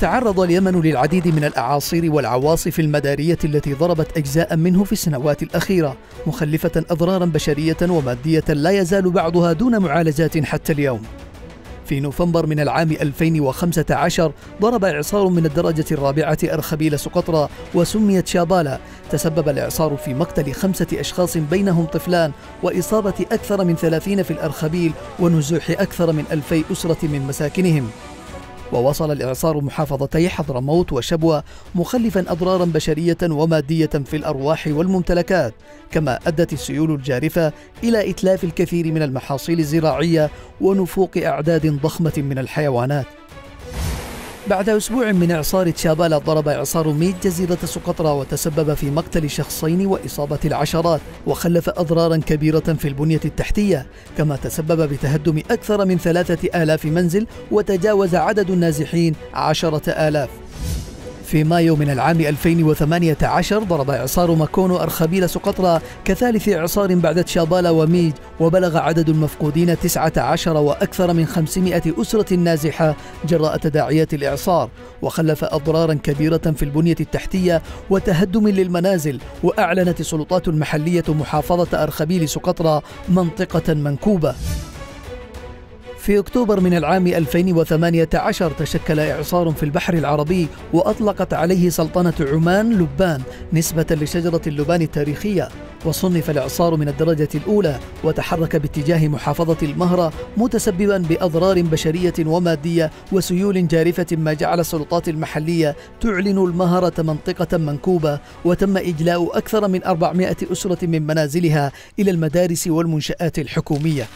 تعرض اليمن للعديد من الأعاصير والعواصف المدارية التي ضربت أجزاء منه في السنوات الأخيرة مخلفة أضرارا بشرية ومادية لا يزال بعضها دون معالجات حتى اليوم. في نوفمبر من العام 2015 ضرب إعصار من الدرجة الرابعة أرخبيل سقطرى وسميت شابالا. تسبب الإعصار في مقتل خمسة أشخاص بينهم طفلان وإصابة أكثر من ثلاثين في الأرخبيل ونزوح أكثر من ألفي أسرة من مساكنهم. ووصل الإعصار محافظتي حضرموت وشبوة مخلفا أضرارا بشرية ومادية في الأرواح والممتلكات كما أدت السيول الجارفة إلى إتلاف الكثير من المحاصيل الزراعية ونفوق أعداد ضخمة من الحيوانات. بعد أسبوع من إعصار تشابالا ضرب إعصار ميت جزيرة سقطرى وتسبب في مقتل شخصين وإصابة العشرات وخلف أضرارا كبيرة في البنية التحتية كما تسبب بتهدم أكثر من ثلاثة آلاف منزل وتجاوز عدد النازحين عشرة آلاف. في مايو من العام 2018 ضرب إعصار ماكونو أرخبيل سقطرى كثالث إعصار بعد تشابالا وميج وبلغ عدد المفقودين 19 وأكثر من 500 أسرة نازحة جراء تداعيات الإعصار. وخلف أضرارا كبيرة في البنية التحتية وتهدم للمنازل وأعلنت السلطات المحلية محافظة أرخبيل سقطرى منطقة منكوبة. في أكتوبر من العام 2018 تشكل إعصار في البحر العربي وأطلقت عليه سلطنة عمان لبان نسبة لشجرة اللبان التاريخية وصنف الإعصار من الدرجة الأولى وتحرك باتجاه محافظة المهرة متسببا بأضرار بشرية ومادية وسيول جارفة ما جعل السلطات المحلية تعلن المهرة منطقة منكوبة وتم إجلاء أكثر من 400 أسرة من منازلها إلى المدارس والمنشآت الحكومية.